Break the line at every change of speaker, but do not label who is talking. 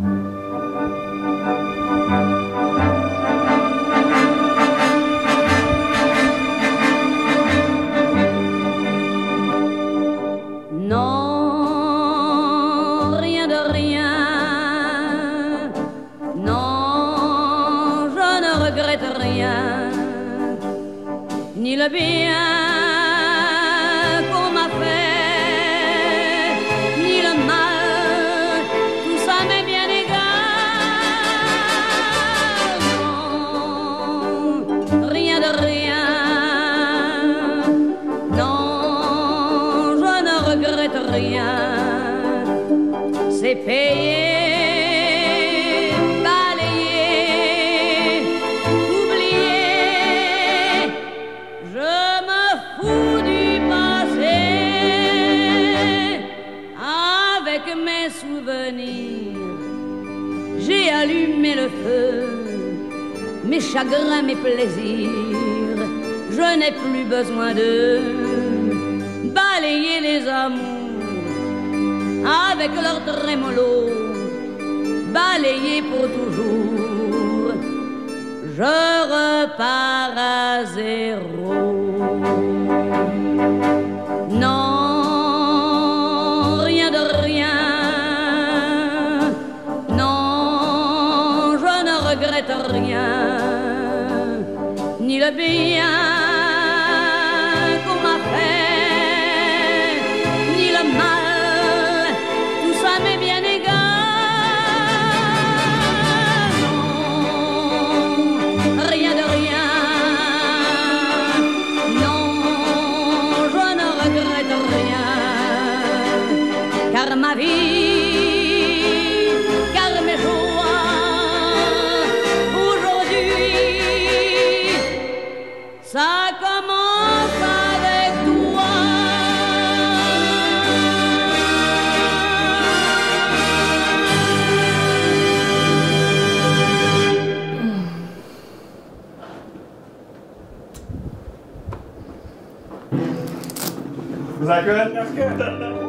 Non, rien de rien. Non, je ne regrette rien. Ni le bien. rien, c'est payer, balayer, oublier. Je me fous du passé avec mes souvenirs. J'ai allumé le feu, mes chagrins, mes plaisirs. Je n'ai plus besoin d'eux balayer les amours avec leur trémolo, balayé pour toujours. Je repars à zéro. Non, rien de rien. Non, je ne regrette rien, ni le bien. qu'on m'a fait, ni le mal. car ma vie, car mes joies, aujourd'hui, ça commence avec toi.
Was that good? That's good.